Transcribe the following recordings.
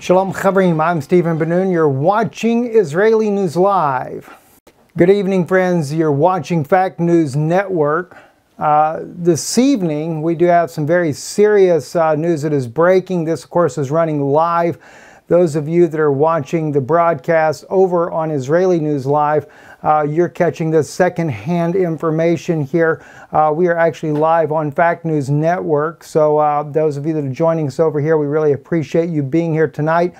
Shalom Chavrim, I'm Stephen Ben-Nun. You're watching Israeli News Live. Good evening, friends. You're watching Fact News Network. Uh, this evening, we do have some very serious uh, news that is breaking. This, of course, is running live. Those of you that are watching the broadcast over on Israeli News Live, uh, you're catching the second-hand information here. Uh, we are actually live on Fact News Network. So uh, those of you that are joining us over here, we really appreciate you being here tonight.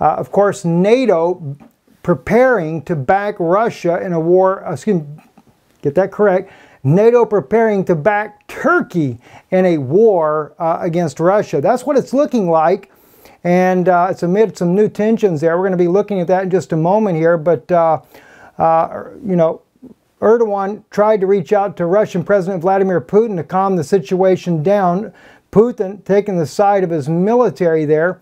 Uh, of course, NATO preparing to back Russia in a war, uh, excuse me, get that correct, NATO preparing to back Turkey in a war uh, against Russia. That's what it's looking like. And it's amid some new tensions there. We're going to be looking at that in just a moment here. But uh, you know, Erdogan tried to reach out to Russian President Vladimir Putin to calm the situation down. Putin taking the side of his military there.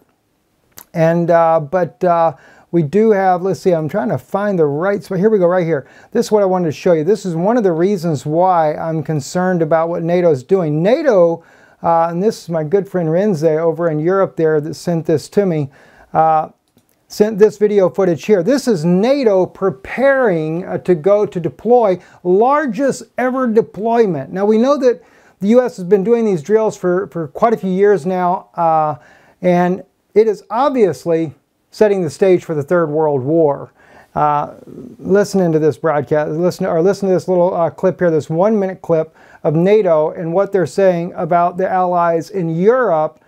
And, uh, but uh, we do have, let's see, I'm trying to find the right spot. Here we go, right here. This is what I wanted to show you. This is one of the reasons why I'm concerned about what NATO is doing. NATO, uh, and this is my good friend Renze over in Europe there that sent this to me. Sent this video footage here. This is NATO preparing uh, to go to deploy largest ever deployment. Now we know that the U.S. has been doing these drills for, for quite a few years now, uh, and it is obviously setting the stage for the Third World War. Uh, listening to this broadcast, listen or listen to this little uh, clip here, this one-minute clip of NATO and what they're saying about the allies in Europe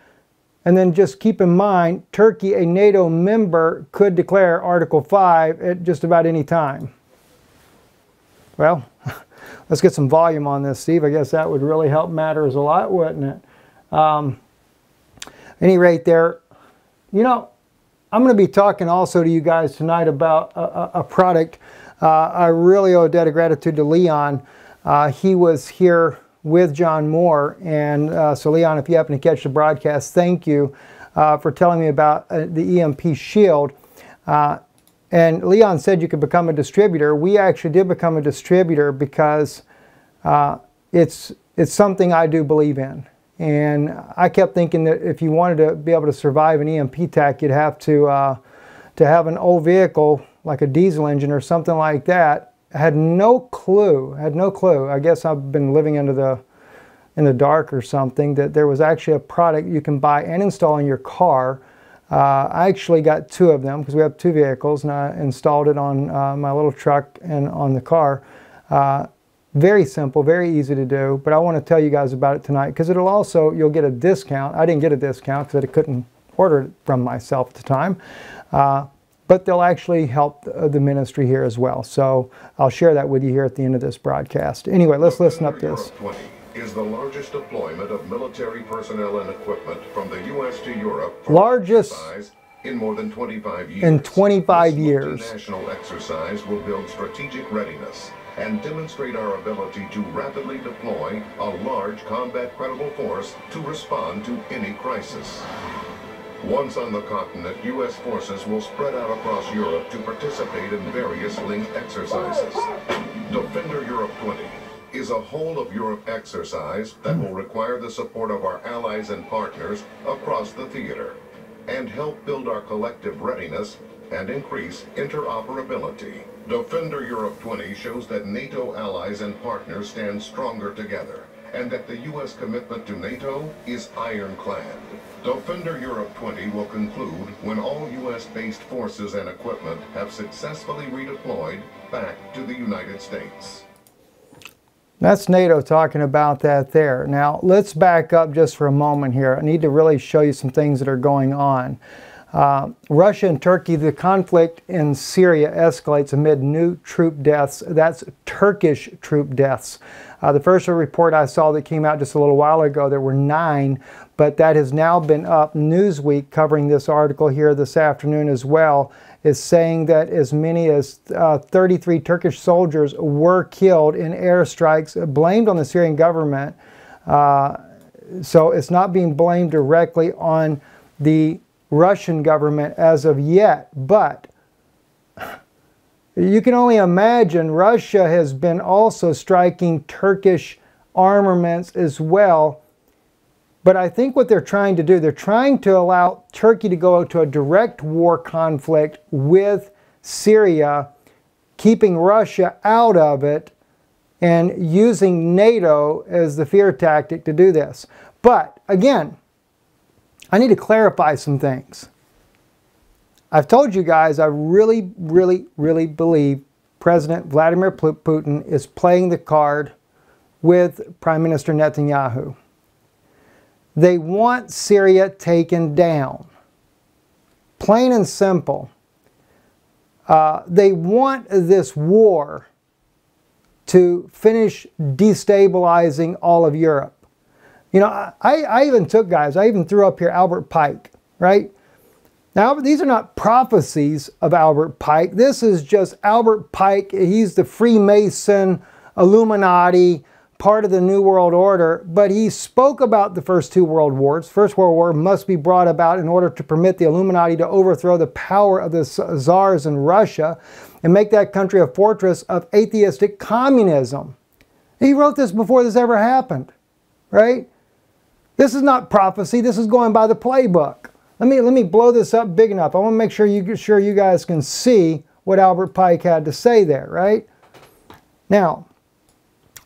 and then just keep in mind, Turkey, a NATO member, could declare Article 5 at just about any time. Well, let's get some volume on this, Steve. I guess that would really help matters a lot, wouldn't it? Um, any rate there, you know, I'm going to be talking also to you guys tonight about a, a, product. Uh, I really owe a debt of gratitude to Leon. Uh, he was here with John Moore. And uh, so, Leon, if you happen to catch the broadcast, thank you uh, for telling me about uh, the EMP Shield. Uh, and Leon said you could become a distributor. We actually did become a distributor because uh, it's, it's something I do believe in. And I kept thinking that if you wanted to be able to survive an EMP attack, you'd have to, uh, to have an old vehicle like a diesel engine or something like that Had no clue, had no clue. I guess I've been living into the in the dark or something that there was actually a product you can buy and install in your car. Uh, I actually got two of them because we have two vehicles and I installed it on uh, my little truck and on the car. Uh, very simple, very easy to do, but I want to tell you guys about it tonight because it'll also, you'll get a discount. I didn't get a discount because I couldn't order it from myself at the time. Uh, but they'll actually help the ministry here as well. So I'll share that with you here at the end of this broadcast. Anyway, let's listen up this. Is the largest deployment of military personnel and equipment from the U.S. to Europe. Largest in more than 25 years. In 25 this years. National exercise will build strategic readiness and demonstrate our ability to rapidly deploy a large combat credible force to respond to any crisis. Once on the continent, U.S. forces will spread out across Europe to participate in various linked exercises. Defender Europe 20 is a whole-of-Europe exercise that will require the support of our allies and partners across the theater and help build our collective readiness and increase interoperability. Defender Europe 20 shows that NATO allies and partners stand stronger together and that the U.S. commitment to NATO is ironclad. Defender Europe 20 will conclude when all U.S.-based forces and equipment have successfully redeployed back to the United States. That's NATO talking about that there. Now, let's back up just for a moment here. I need to really show you some things that are going on. Uh, Russia and Turkey, the conflict in Syria escalates amid new troop deaths. That's Turkish troop deaths. Uh, the first report I saw that came out just a little while ago, there were nine, but that has now been up. Newsweek, covering this article here this afternoon as well, is saying that as many as uh, 33 Turkish soldiers were killed in airstrikes blamed on the Syrian government. Uh, so it's not being blamed directly on the Russian government as of yet, but you can only imagine Russia has been also striking Turkish armaments as well. But I think what they're trying to do, they're trying to allow Turkey to go to a direct war conflict with Syria, keeping Russia out of it and using NATO as the fear tactic to do this. But again, I need to clarify some things. I've told you guys I really, really, really believe President Vladimir Putin is playing the card with Prime Minister Netanyahu. They want Syria taken down. Plain and simple. Uh, they want this war to finish destabilizing all of Europe. You know, I, I even took guys, I even threw up here Albert Pike, right? Now, these are not prophecies of Albert Pike. This is just Albert Pike. He's the Freemason, Illuminati, part of the New World Order, but he spoke about the first two world wars. First World War must be brought about in order to permit the Illuminati to overthrow the power of the czars in Russia and make that country a fortress of atheistic communism. He wrote this before this ever happened, right? This is not prophecy. This is going by the playbook. Let me, let me blow this up big enough. I want to make sure you, sure you guys can see what Albert Pike had to say there, right? Now,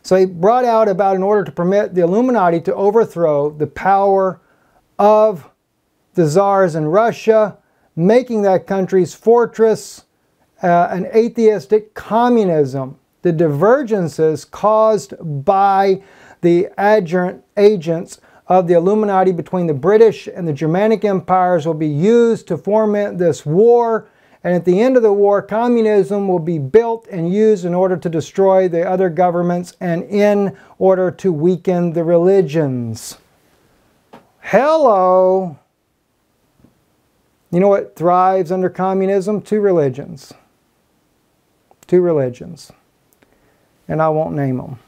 so he brought out about in order to permit the Illuminati to overthrow the power of the czars in Russia, making that country's fortress uh, an atheistic communism. The divergences caused by the adjunct agents of the Illuminati between the British and the Germanic empires will be used to foment this war and at the end of the war, communism will be built and used in order to destroy the other governments and in order to weaken the religions. Hello! You know what thrives under communism? Two religions. Two religions. And I won't name them.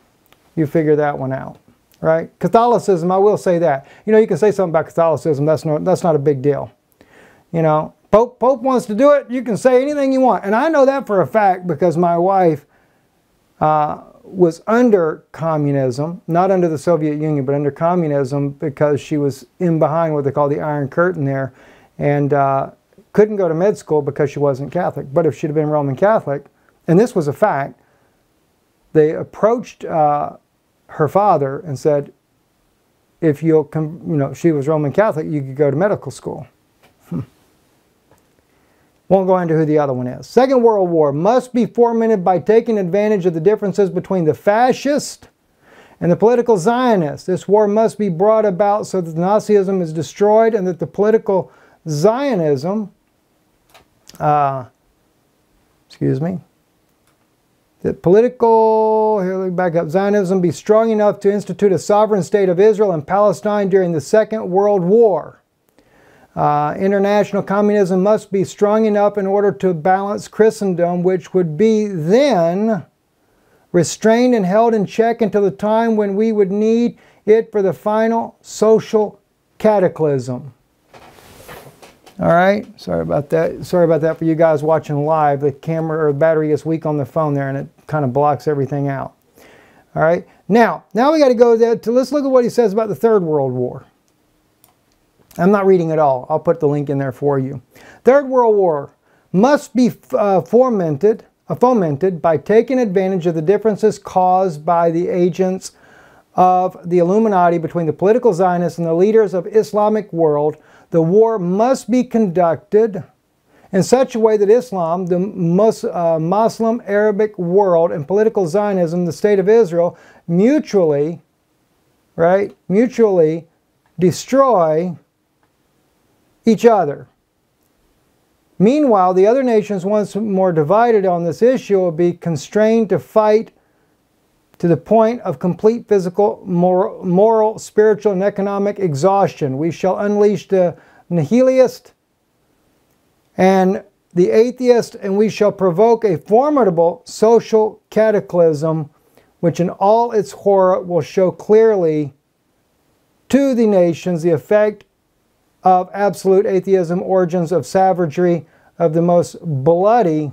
You figure that one out. Right? Catholicism, I will say that. You know, you can say something about Catholicism, that's not, that's not a big deal. You know, Pope, Pope wants to do it, you can say anything you want. And I know that for a fact because my wife uh, was under communism, not under the Soviet Union, but under communism because she was in behind what they call the Iron Curtain there and uh, couldn't go to med school because she wasn't Catholic. But if she'd have been Roman Catholic, and this was a fact, they approached uh, her father and said, if you'll come, you know, she was Roman Catholic, you could go to medical school. Won't go into who the other one is. Second World War must be fomented by taking advantage of the differences between the fascist and the political Zionists. This war must be brought about so that Nazism is destroyed and that the political Zionism, uh, excuse me, the political, here back up, Zionism be strong enough to institute a sovereign state of Israel and Palestine during the Second World War. Uh, international communism must be strong enough in order to balance Christendom, which would be then restrained and held in check until the time when we would need it for the final social cataclysm. All right, sorry about that. Sorry about that for you guys watching live. The camera or battery is weak on the phone there and it kind of blocks everything out. All right, now, now we got to go there to, let's look at what he says about the Third World War. I'm not reading it all. I'll put the link in there for you. Third World War must be uh, fomented, uh, fomented by taking advantage of the differences caused by the agents of the Illuminati between the political Zionists and the leaders of Islamic world. The war must be conducted in such a way that Islam, the Mus uh, Muslim Arabic world, and political Zionism, the state of Israel, mutually, right, mutually destroy each other. Meanwhile, the other nations, once more divided on this issue, will be constrained to fight to the point of complete physical, moral, moral, spiritual, and economic exhaustion. We shall unleash the nihilist and the atheist, and we shall provoke a formidable social cataclysm, which in all its horror will show clearly to the nations the effect of absolute atheism, origins of savagery, of the most bloody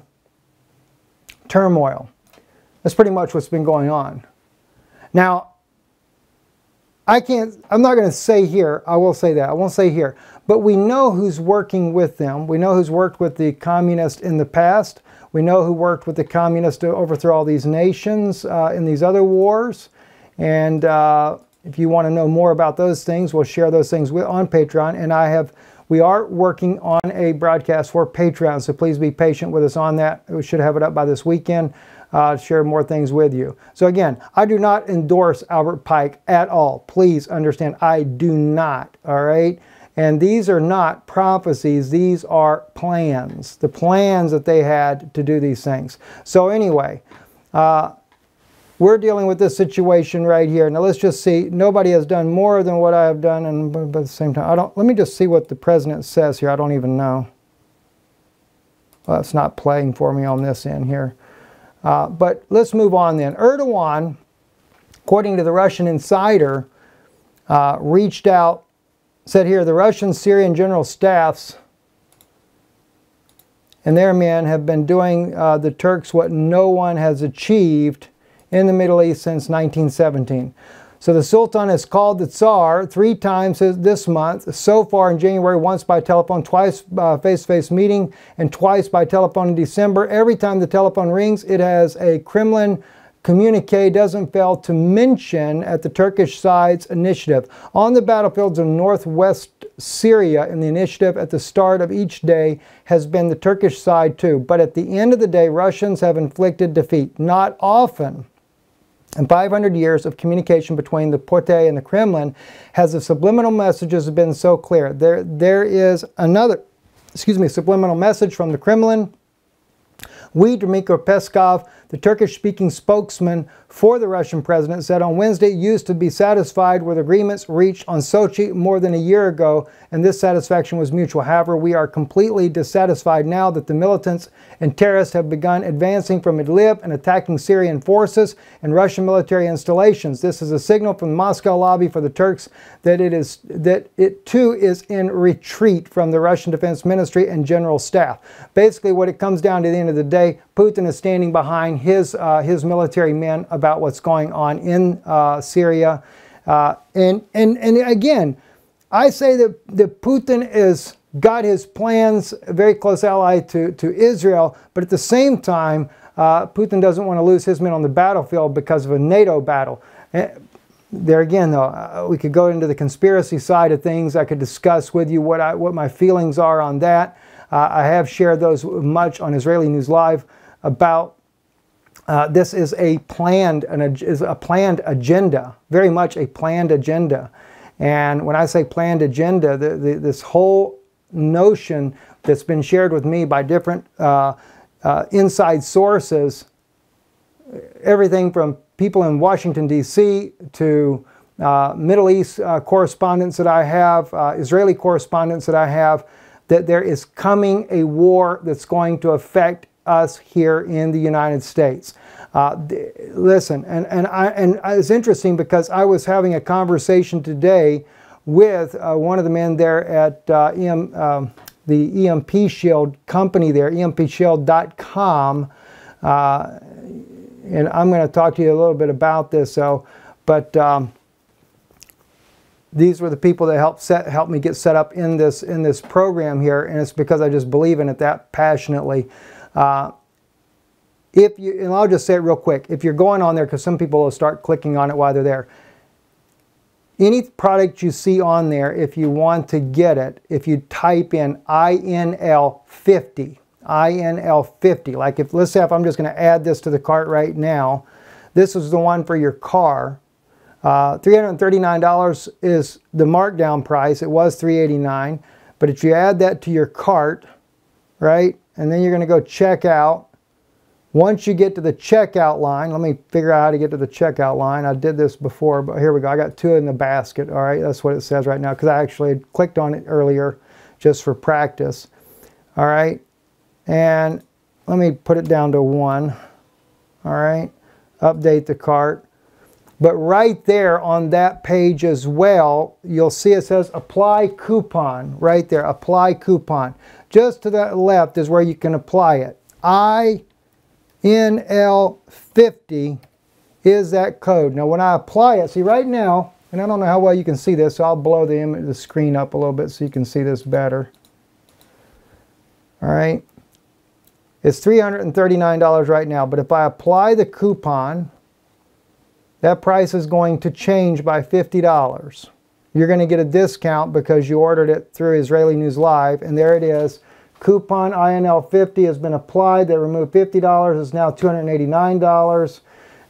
turmoil. That's pretty much what's been going on. Now, I can't, I'm not going to say here, I will say that, I won't say here, but we know who's working with them. We know who's worked with the communists in the past. We know who worked with the communists to overthrow all these nations uh, in these other wars. And uh, if you want to know more about those things, we'll share those things with, on Patreon. And I have, we are working on a broadcast for Patreon, so please be patient with us on that. We should have it up by this weekend. Uh, share more things with you. So again, I do not endorse Albert Pike at all. Please understand, I do not. All right. And these are not prophecies, these are plans, the plans that they had to do these things. So, anyway, uh, we're dealing with this situation right here. Now, let's just see. Nobody has done more than what I have done, and but at the same time, I don't. Let me just see what the president says here. I don't even know. Well, it's not playing for me on this end here. Uh, but let's move on then. Erdogan, according to the Russian Insider, uh, reached out said here the Russian Syrian general staffs and their men have been doing uh, the Turks what no one has achieved in the Middle East since 1917. So the Sultan has called the Tsar three times this month, so far in January, once by telephone, twice uh, face-to-face -face meeting, and twice by telephone in December. Every time the telephone rings, it has a Kremlin communique doesn't fail to mention at the Turkish side's initiative. On the battlefields of northwest Syria in the initiative at the start of each day has been the Turkish side too, but at the end of the day, Russians have inflicted defeat. Not often in 500 years of communication between the Porte and the Kremlin has the subliminal messages been so clear. There, there is another, excuse me, subliminal message from the Kremlin. We, Dmitry Peskov, the Turkish speaking spokesman for the Russian president said on Wednesday used to be satisfied with agreements reached on Sochi more than a year ago, and this satisfaction was mutual. However, we are completely dissatisfied now that the militants and terrorists have begun advancing from Idlib and attacking Syrian forces and Russian military installations. This is a signal from the Moscow lobby for the Turks that it is that it too is in retreat from the Russian Defense Ministry and General Staff. Basically, what it comes down to the end of the day, Putin is standing behind his, uh, his military men about what's going on in uh, Syria. Uh, and, and, and again, I say that, that Putin is got his plans, a very close ally to, to Israel, but at the same time, uh, Putin doesn't want to lose his men on the battlefield because of a NATO battle. And eh, there again, though, uh, we could go into the conspiracy side of things. I could discuss with you what, I, what my feelings are on that. Uh, I have shared those much on Israeli News Live about uh, this is a planned an, is a planned agenda, very much a planned agenda. And when I say planned agenda, the, the, this whole notion that's been shared with me by different uh, uh, inside sources, everything from people in Washington, D.C. to uh, Middle East uh, correspondents that I have, Israeli correspondents that I have, that there is coming a war that's going to affect us here in the United States. Uh, listen, and, and, I, and it's interesting because I was having a conversation today with uh, one of the men there at uh, EM, um, the EMP Shield company there, empshield.com. Uh, and I'm going to talk to you a little bit about this. So, but um, these were the people that helped set helped me get set up in this in this program here, and it's because I just believe in it that passionately. Uh, if you, and I'll just say it real quick, if you're going on there, because some people will start clicking on it while they're there, any product you see on there, if you want to get it, if you type in INL50, INL50, like if, let's say if I'm just going to add this to the cart right now, this is the one for your car. Uh, $339 is the markdown price. It was 389. But if you add that to your cart, right, and then you're going to go check out, once you get to the checkout line, let me figure out how to get to the checkout line. I did this before, but here we go. I got two in the basket. All right, that's what it says right now because I actually clicked on it earlier just for practice. All right, and let me put it down to one. All right, update the cart. But right there on that page as well, you'll see it says apply coupon right there, apply coupon. Just to the left is where you can apply it. I NL50 is that code. Now when I apply it, see right now, and I don't know how well you can see this, so I'll blow the, image, the screen up a little bit so you can see this better. All right. It's $339 right now, but if I apply the coupon, that price is going to change by $50. You're going to get a discount because you ordered it through Israeli News Live, and there it is. Coupon INL50 has been applied. They removed $50. It's now $289,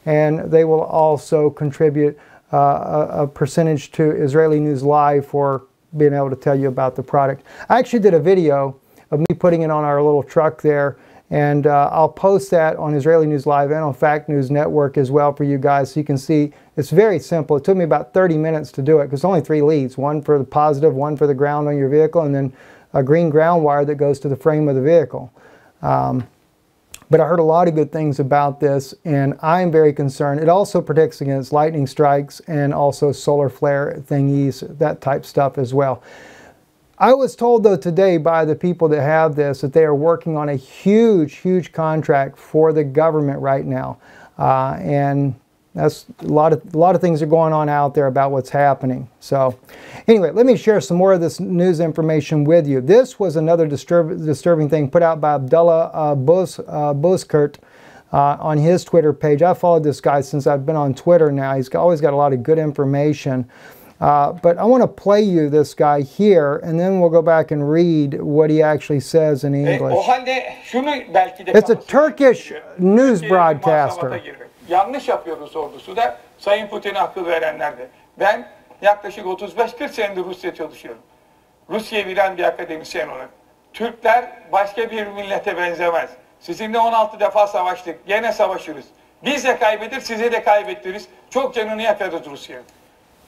and they will also contribute uh, a, a percentage to Israeli News Live for being able to tell you about the product. I actually did a video of me putting it on our little truck there and uh, I'll post that on Israeli News Live and on Fact News Network as well for you guys so you can see. It's very simple. It took me about 30 minutes to do it because only three leads, one for the positive, one for the ground on your vehicle, and then a green ground wire that goes to the frame of the vehicle. Um, but I heard a lot of good things about this and I'm very concerned. It also protects against lightning strikes and also solar flare thingies, that type stuff as well. I was told though today by the people that have this that they are working on a huge, huge contract for the government right now. Uh, and that's a lot of a lot of things are going on out there about what's happening. So, anyway, let me share some more of this news information with you. This was another disturb, disturbing thing put out by Abdullah uh, uh, uh, on his Twitter page. I followed this guy since I've been on Twitter. Now he's always got a lot of good information. Uh, but I want to play you this guy here, and then we'll go back and read what he actually says in English. It's a Turkish news broadcaster. Yanlış yapıyoruz ordusu da Sayın Putin'e akıl verenler de. Ben yaklaşık 35-40 senedir Rusya çalışıyorum. Rusya'yı bilen bir akademisyen olarak. Türkler başka bir millete benzemez. Sizinle 16 defa savaştık. Gene savaşırız. Biz de kaybedir, size de kaybettiririz. Çok canını yakarız Rusya'nın.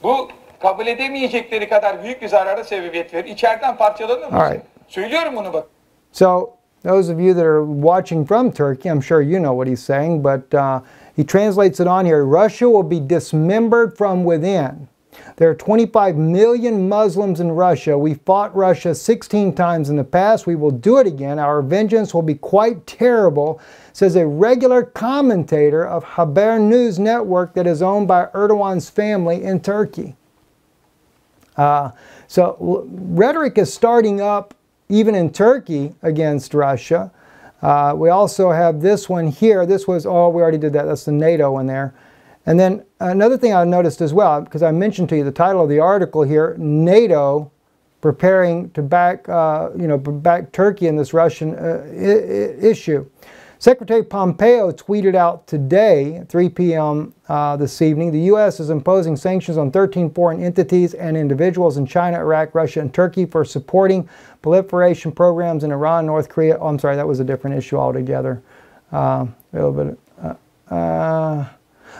Bu kabul edemeyecekleri kadar büyük bir zarara sebebiyet verir. İçeriden parçalanır mı? Right. Söylüyorum bunu bak. So, those of you that are watching from Turkey, I'm sure you know what he's saying, but uh, he translates it on here. Russia will be dismembered from within. There are 25 million Muslims in Russia. We fought Russia 16 times in the past. We will do it again. Our vengeance will be quite terrible, says a regular commentator of Haber News Network that is owned by Erdogan's family in Turkey. Uh, so rhetoric is starting up even in Turkey against Russia. Uh, we also have this one here. This was, oh, we already did that. That's the NATO one there. And then another thing I noticed as well, because I mentioned to you the title of the article here, NATO preparing to back, uh, you know, back Turkey in this Russian uh, issue. Secretary Pompeo tweeted out today, 3 p.m. Uh, this evening, the U.S. is imposing sanctions on 13 foreign entities and individuals in China, Iraq, Russia, and Turkey for supporting proliferation programs in Iran, North Korea. Oh, I'm sorry, that was a different issue altogether. Uh, a little bit. Uh, uh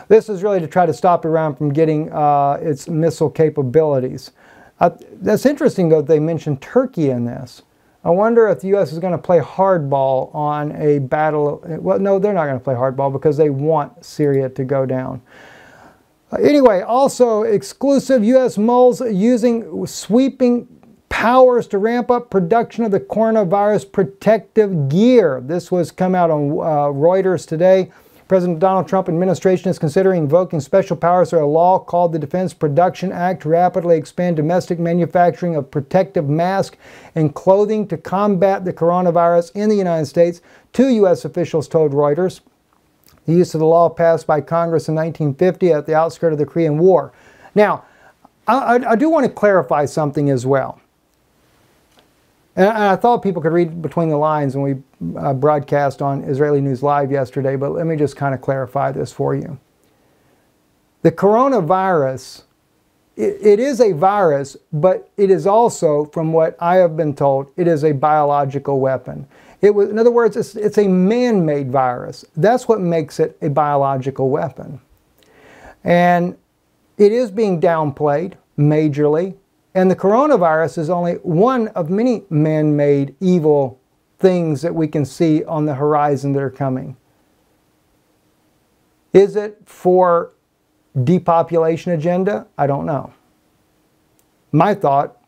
this is really to try to stop Iran from getting uh, its missile capabilities. Uh, that's interesting, though, they mentioned Turkey in this. I wonder if the U.S. is going to play hardball on a battle. Well, no, they're not going to play hardball because they want Syria to go down. Uh, anyway, also exclusive U.S. moles using sweeping powers to ramp up production of the coronavirus protective gear. This was come out on uh, Reuters today. President Donald Trump administration is considering invoking special powers through a law called the Defense Production Act to rapidly expand domestic manufacturing of protective masks and clothing to combat the coronavirus in the United States, two U.S. officials told Reuters. The use of the law passed by Congress in 1950 at the outskirts of the Korean War. Now, I, I do want to clarify something as well. And I thought people could read between the lines when we uh, broadcast on Israeli News Live yesterday, but let me just kind of clarify this for you. The coronavirus, it, it is a virus, but it is also, from what I have been told, it is a biological weapon. It was, in other words, it's, it's a man-made virus. That's what makes it a biological weapon. And it is being downplayed majorly and the coronavirus is only one of many man made evil things that we can see on the horizon that are coming. Is it for depopulation agenda? I don't know. My thought,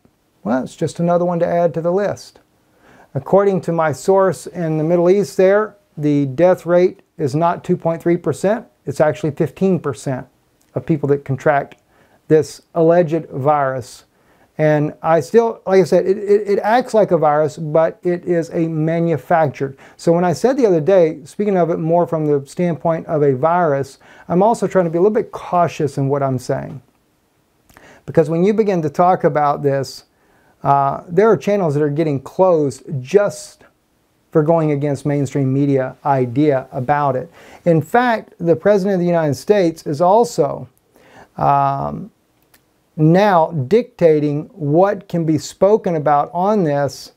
well, it's just another one to add to the list. According to my source in the Middle East there, the death rate is not 2.3%, it's actually 15% of people that contract this alleged virus. And I still, like I said, it, it, it, acts like a virus, but it is a manufactured. So when I said the other day, speaking of it more from the standpoint of a virus, I'm also trying to be a little bit cautious in what I'm saying. Because when you begin to talk about this, uh, there are channels that are getting closed just for going against mainstream media idea about it. In fact, the President of the United States is also um, now dictating what can be spoken about on this.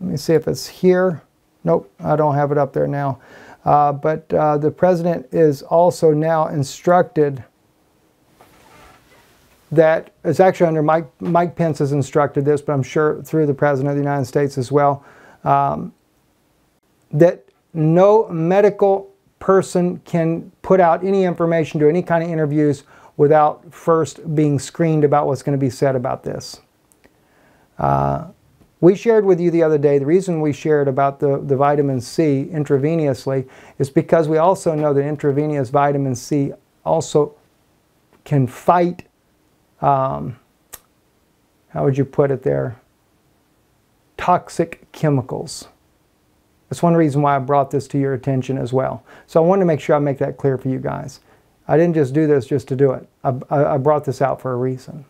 Let me see if it's here. Nope, I don't have it up there now. Uh, but uh, the President is also now instructed that it's actually under Mike, Mike Pence has instructed this, but I'm sure through the President of the United States as well, um, that no medical person can put out any information, do any kind of interviews without first being screened about what's going to be said about this. Uh, we shared with you the other day, the reason we shared about the, the vitamin C intravenously is because we also know that intravenous vitamin C also can fight um, how would you put it there? Toxic chemicals. That's one reason why I brought this to your attention as well. So I wanted to make sure I make that clear for you guys. I didn't just do this just to do it. I, I, brought this out for a reason.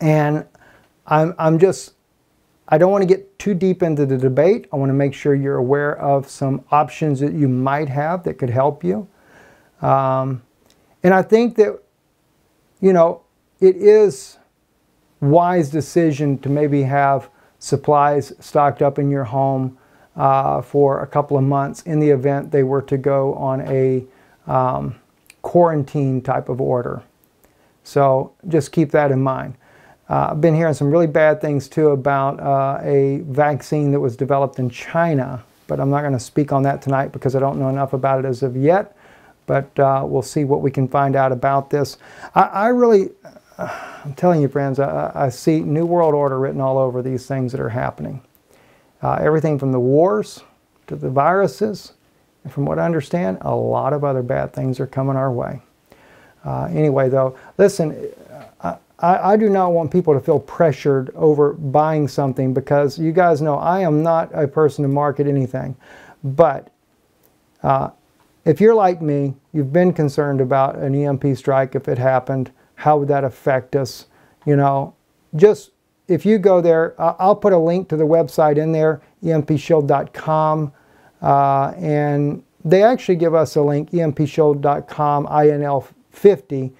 And I'm, I'm just, I don't want to get too deep into the debate. I want to make sure you're aware of some options that you might have that could help you. Um, and I think that, you know, it is wise decision to maybe have supplies stocked up in your home uh, for a couple of months in the event they were to go on a um, quarantine type of order. So just keep that in mind. Uh, I've been hearing some really bad things too about uh, a vaccine that was developed in China, but I'm not going to speak on that tonight because I don't know enough about it as of yet. But uh, we'll see what we can find out about this. I, I really, I'm telling you, friends, I, I, see New World Order written all over these things that are happening. Uh, everything from the wars to the viruses, and from what I understand, a lot of other bad things are coming our way. Uh, anyway, though, listen, I, I, do not want people to feel pressured over buying something because you guys know I am not a person to market anything. But uh, if you're like me, you've been concerned about an EMP strike if it happened how would that affect us? You know, just if you go there, I'll put a link to the website in there, empshield.com, uh, and they actually give us a link, empshield.com, INL50,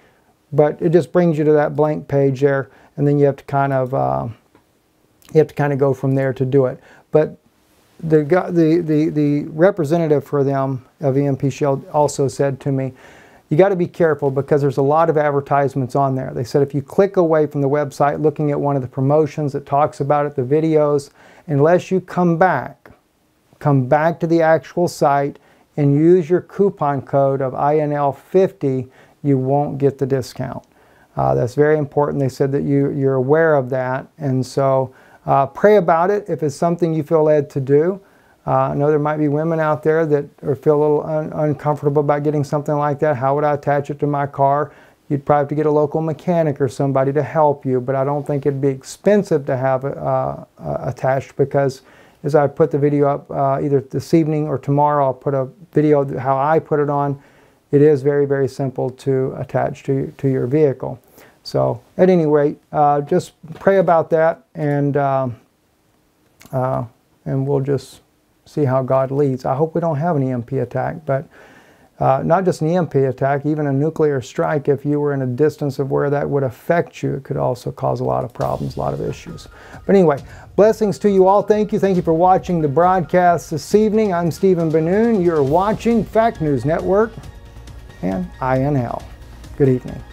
but it just brings you to that blank page there, and then you have to kind of uh, you have to kind of go from there to do it. But the, the, the, the representative for them of EMP Shield also said to me, you got to be careful because there's a lot of advertisements on there. They said if you click away from the website looking at one of the promotions that talks about it, the videos, unless you come back, come back to the actual site and use your coupon code of INL50, you won't get the discount. Uh, that's very important. They said that you, you're aware of that. And so uh, pray about it if it's something you feel led to do. Uh, I know there might be women out there that are, feel a little un uncomfortable about getting something like that. How would I attach it to my car? You'd probably have to get a local mechanic or somebody to help you, but I don't think it'd be expensive to have it uh, uh, attached because as I put the video up uh, either this evening or tomorrow, I'll put a video how I put it on. It is very, very simple to attach to, to your vehicle. So at any rate, uh, just pray about that and, um, uh, and we'll just see how God leads. I hope we don't have an EMP attack, but uh, not just an EMP attack, even a nuclear strike, if you were in a distance of where that would affect you, it could also cause a lot of problems, a lot of issues. But anyway, blessings to you all. Thank you. Thank you for watching the broadcast this evening. I'm Stephen Ben-Nun. You're watching Fact News Network and INL. Good evening.